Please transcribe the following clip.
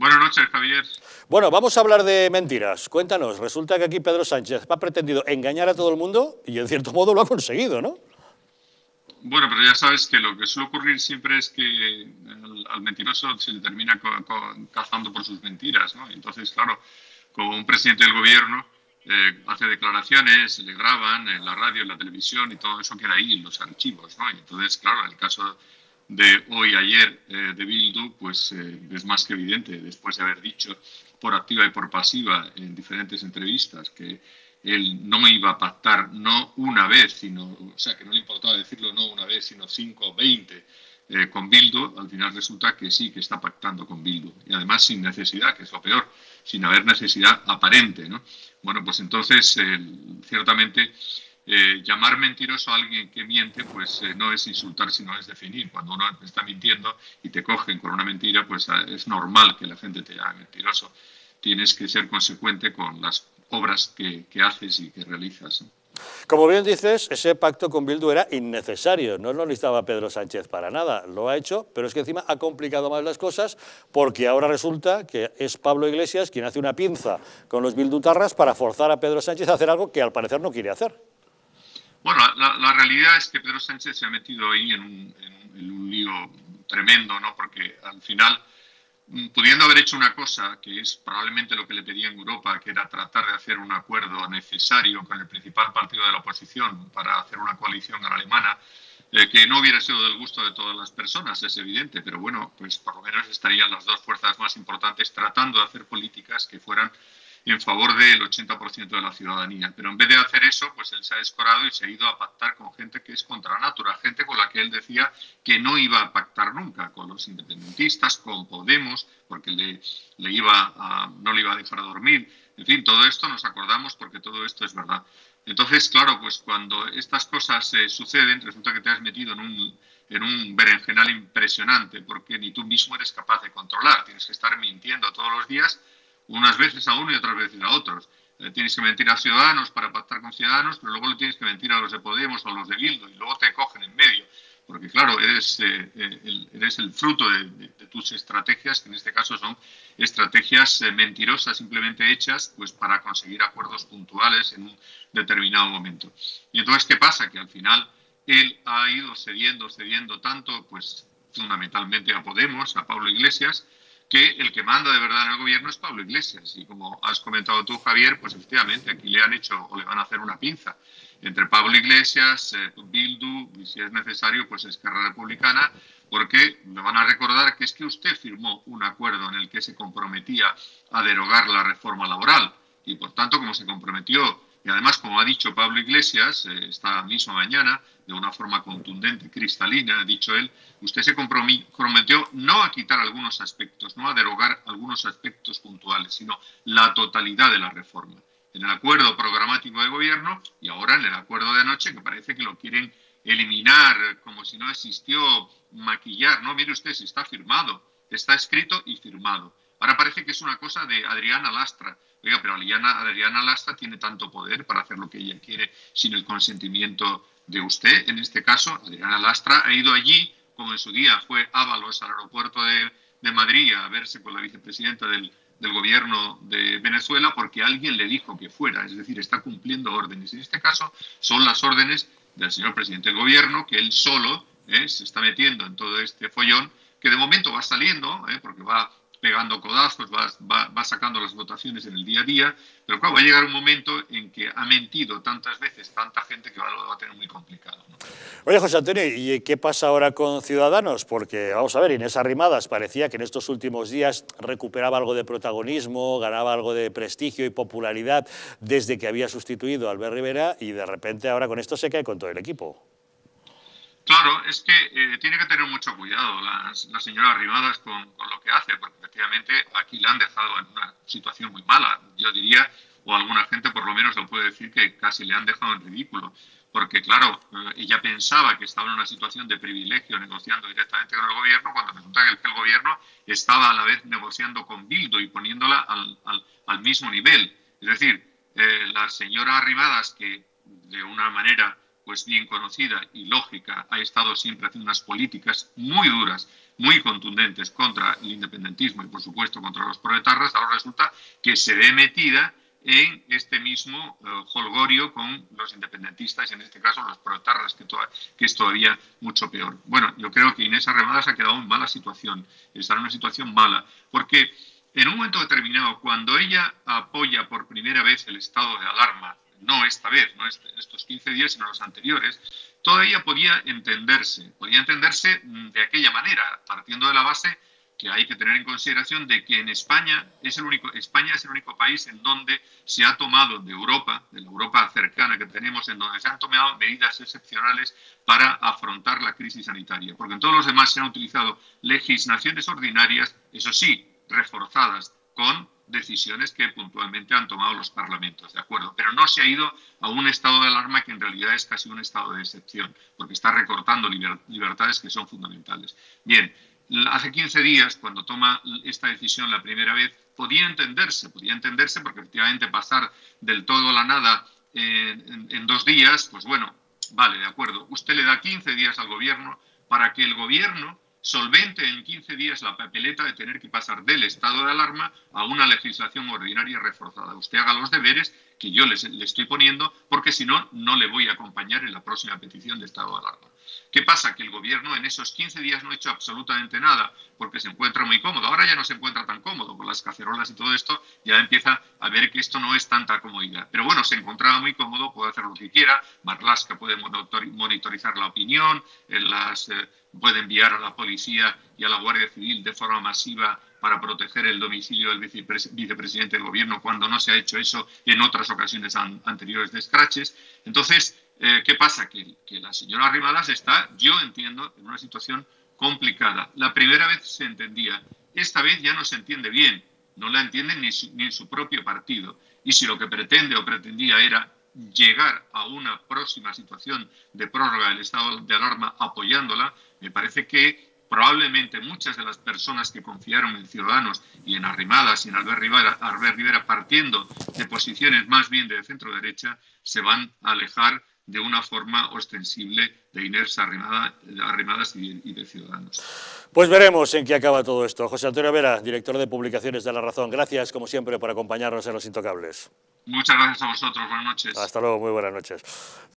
Buenas noches, Javier. Bueno, vamos a hablar de mentiras. Cuéntanos, resulta que aquí Pedro Sánchez ha pretendido engañar a todo el mundo y en cierto modo lo ha conseguido, ¿no? Bueno, pero ya sabes que lo que suele ocurrir siempre es que al, mentiroso se le termina cazando por sus mentiras, ¿no? Entonces, claro, como un presidente del gobierno eh, hace declaraciones, se le graban en la radio, en la televisión y todo eso queda ahí en los archivos, ¿no? entonces, claro, en el caso de hoy, ayer, eh, de Bildu, pues eh, es más que evidente, después de haber dicho por activa y por pasiva en diferentes entrevistas que él no iba a pactar no una vez, sino, o sea, que no le importaba decirlo no una vez, sino cinco o veinte eh, con Bildu, al final resulta que sí, que está pactando con Bildu. Y además sin necesidad, que es lo peor, sin haber necesidad aparente, ¿no? Bueno, pues entonces, ciertamente eh, llamar mentiroso a alguien que miente, pues eh, no es insultar, sino es definir. Cuando uno está mintiendo y te cogen con una mentira, pues ah, es normal que la gente te llame mentiroso. Tienes que ser consecuente con las obras que, haces y que realizas. Como bien dices, ese pacto con Bildu era innecesario, no lo necesitaba Pedro Sánchez para nada, lo ha hecho, pero es que encima ha complicado más las cosas porque ahora resulta que es Pablo Iglesias quien hace una pinza con los bildutarras para forzar a Pedro Sánchez a hacer algo que al parecer no quiere hacer. Bueno, la, realidad es que Pedro Sánchez se ha metido ahí en un, lío tremendo, ¿no? Porque al final, mm, pudiendo haber hecho una cosa que es probablemente lo que le pedía en Europa, que era tratar de hacer un acuerdo necesario con el principal partido de la oposición para hacer una coalición alemana, eh, que no hubiera sido del gusto de todas las personas, es evidente, pero bueno, pues por lo menos estarían las dos fuerzas más importantes tratando de hacer políticas que fueran en favor del 80% de la ciudadanía. Pero en vez de hacer eso, pues él se ha escorado y se ha ido a pactar con gente que es contra natura, gente con la que él decía que no iba a pactar nunca, con los independentistas, con Podemos, porque le, le iba a, no le iba a dejar dormir. En fin, todo esto nos acordamos porque todo esto es verdad. Entonces, claro, pues cuando estas cosas eh, suceden, resulta que te has metido en un, en un berenjenal impresionante, porque ni tú mismo eres capaz de controlar. Tienes que estar mintiendo todos los días unas veces a uno y otras veces a otros. Eh, tienes que mentir a ciudadanos para pactar con ciudadanos, pero luego le tienes que mentir a los de Podemos o a los de Bildu y luego te cogen en medio. Porque claro, eres, eh, eh, el fruto de, tus estrategias, que en este caso son estrategias mentirosas simplemente hechas pues, para conseguir acuerdos puntuales en un determinado momento. Y entonces, ¿qué pasa? Que al final él ha ido cediendo, cediendo tanto, pues fundamentalmente a Podemos, a Pablo Iglesias, que el que manda de verdad en el gobierno es Pablo Iglesias. Y como has comentado tú, Javier, pues efectivamente aquí le han hecho o le van a hacer una pinza entre Pablo Iglesias, eh, Bildu y si es necesario, pues Esquerra Republicana, porque me van a recordar que es que usted firmó un acuerdo en el que se comprometía a derogar la reforma laboral y por tanto, como se comprometió y además, como ha dicho Pablo Iglesias eh, esta misma mañana, de una forma contundente, cristalina, ha dicho él, usted se comprometió no a quitar algunos aspectos, no a derogar algunos aspectos puntuales, sino la totalidad de la reforma. En el acuerdo programático de gobierno y ahora en el acuerdo de anoche, que parece que lo quieren eliminar como si no existió, maquillar. No, mire usted, si está firmado, está escrito y firmado. Ahora parece que es una cosa de Adriana Lastra. Oiga, pero Adriana, Lastra tiene tanto poder para hacer lo que ella quiere sin el consentimiento de usted. En este caso, Adriana Lastra ha ido allí, como en su día fue Ábalos al aeropuerto de, Madrid a verse con la vicepresidenta del, del gobierno de Venezuela porque alguien le dijo que fuera, es decir, está cumpliendo órdenes. En este caso son las órdenes del señor presidente del gobierno, que él solo eh, se está metiendo en todo este follón, que de momento va saliendo, eh, porque va pegando codazos, va, sacando las votaciones en el día a día, pero claro, va a llegar un momento en que ha mentido tantas veces tanta gente que va, lo va a tener muy complicado. Oye, José Antonio, ¿y qué pasa ahora con Ciudadanos? Porque, vamos a ver, Inés Arrimadas parecía que en estos últimos días recuperaba algo de protagonismo, ganaba algo de prestigio y popularidad desde que había sustituido a Albert Rivera y de repente ahora con esto se cae con todo el equipo. Claro, es que eh, tiene que tener mucho cuidado la, señora Arrimadas con, lo que hace, porque efectivamente aquí la han dejado en una situación muy mala, yo diría, o alguna gente por lo menos lo puede decir que casi le han dejado en ridículo, porque claro, eh, ella pensaba que estaba en una situación de privilegio negociando directamente con el gobierno, cuando resulta que el, gobierno estaba a la vez negociando con Bildo y poniéndola al, mismo nivel. Es decir, eh, la señora Arrimadas, que de una manera pues bien conocida y lógica, ha estado siempre haciendo unas políticas muy duras, muy contundentes contra el independentismo y por supuesto contra los proletarras, ahora resulta que se ve metida en este mismo uh, holgorio con los independentistas y en este caso los proletarras, que, que, es todavía mucho peor. Bueno, yo creo que Inés Arremadas ha quedado en mala situación, está en una situación mala, porque en un momento determinado, cuando ella apoya por primera vez el estado de alarma, no esta vez, no estos 15 días, sino los anteriores, todavía podía entenderse, podía entenderse mm, de aquella manera, partiendo de la base que hay que tener en consideración de que en España es el único, España es el único país en donde se ha tomado de Europa, de la Europa cercana que tenemos, en donde se han tomado medidas excepcionales para afrontar la crisis sanitaria, porque en todos los demás se han utilizado legislaciones ordinarias, eso sí, reforzadas con decisiones que puntualmente han tomado los parlamentos, ¿de acuerdo? Pero no se ha ido a un estado de alarma que en realidad es casi un estado de excepción, porque está recortando libertades que son fundamentales. Bien, hace 15 días, cuando toma esta decisión la primera vez, podía entenderse, podía entenderse porque efectivamente pasar del todo a la nada en, en dos días, pues bueno, vale, de acuerdo. Usted le da 15 días al gobierno para que el gobierno solvente en 15 días la papeleta de tener que pasar del estado de alarma a una legislación ordinaria reforzada. Usted haga los deberes que yo le estoy poniendo, porque si no, no le voy a acompañar en la próxima petición de estado de alarma. ¿Qué pasa? Que el gobierno en esos 15 días no ha hecho absolutamente nada porque se encuentra muy cómodo. Ahora ya no se encuentra tan cómodo con las cacerolas y todo esto, ya empieza a ver que esto no es tanta comodidad. Pero bueno, se encontraba muy cómodo, puede hacer lo que quiera. Marlaska puede monitorizar la opinión, las, eh, puede enviar a la policía y a la Guardia Civil de forma masiva para proteger el domicilio del vicepresidente del gobierno cuando no se ha hecho eso en otras ocasiones anteriores de scratches. Entonces, eh, ¿Qué pasa? Que, la señora Arrimadas está, yo entiendo, en una situación complicada. La primera vez se entendía, esta vez ya no se entiende bien, no la entienden ni, ni en su propio partido. Y si lo que pretende o pretendía era llegar a una próxima situación de prórroga del estado de alarma apoyándola, me parece que probablemente muchas de las personas que confiaron en Ciudadanos y en Arrimadas y en Albert Rivera, Albert Rivera partiendo de posiciones más bien de centro derecha, se van a alejar de una forma ostensible de Inés Arrimadas y de Ciudadanos. Pues veremos en qué acaba todo esto. José Antonio Vera, director de publicaciones de La Razón, gracias como siempre por acompañarnos en Los Intocables. Muchas gracias a vosotros, buenas noches. Hasta luego, muy buenas noches.